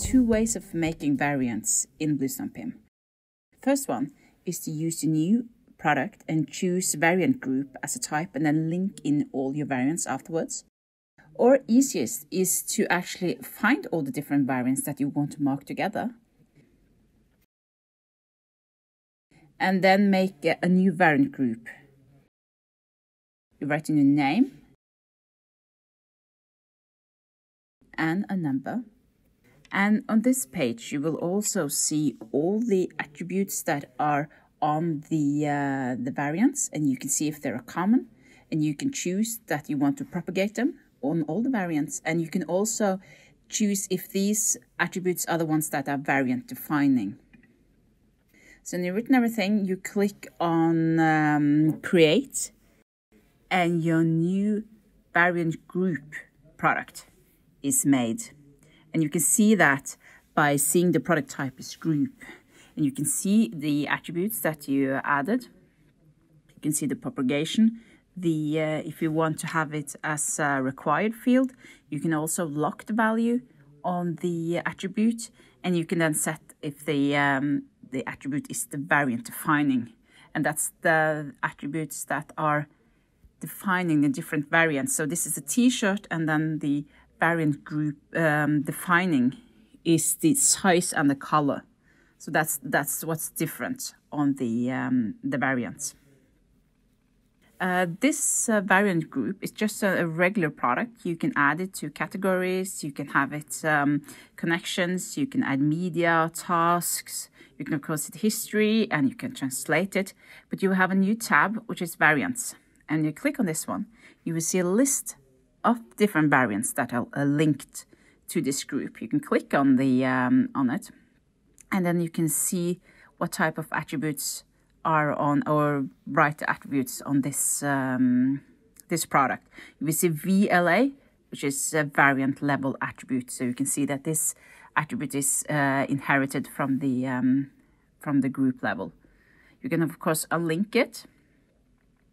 two ways of making variants in Bluestone PIM. First one is to use the new product and choose variant group as a type and then link in all your variants afterwards. Or easiest is to actually find all the different variants that you want to mark together. And then make a new variant group. You write in your name and a number. And on this page, you will also see all the attributes that are on the, uh, the variants, and you can see if they're common, and you can choose that you want to propagate them on all the variants, and you can also choose if these attributes are the ones that are variant defining. So in you've written everything, you click on um, create, and your new variant group product is made. And you can see that by seeing the product type is group. And you can see the attributes that you added. You can see the propagation. The uh, If you want to have it as a required field, you can also lock the value on the attribute. And you can then set if the, um, the attribute is the variant defining. And that's the attributes that are defining the different variants. So this is a t-shirt and then the variant group um, defining is the size and the color. So that's that's what's different on the um, the variants. Uh, this uh, variant group is just a, a, regular product. You can add it to categories. You can have it um, connections. You can add media, tasks. You can of course hit history and you can translate it. But you have a new tab which is variants, and you click on this one. You will see a list of different variants that are linked to this group. You can click on the um, on it, and then you can see what type of attributes are on or write attributes on this um, this product. You see VLA, which is a variant level attribute. So you can see that this attribute is uh, inherited from the um, from the group level. You can of course unlink it,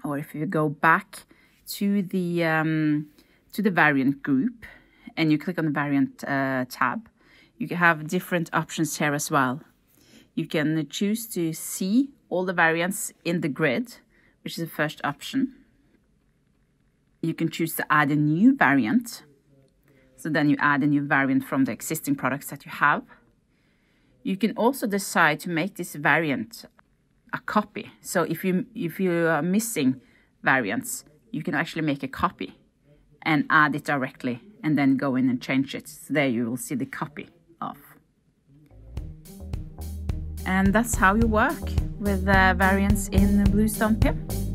or if you go back to the um, to the variant group and you click on the variant uh, tab, you have different options here as well. You can choose to see all the variants in the grid, which is the first option. You can choose to add a new variant. So then you add a new variant from the existing products that you have. You can also decide to make this variant a copy. So if you if you are missing variants, you can actually make a copy and add it directly and then go in and change it. So there you will see the copy of. And that's how you work with uh, variants in Bluestone PIM.